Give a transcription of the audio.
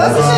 박수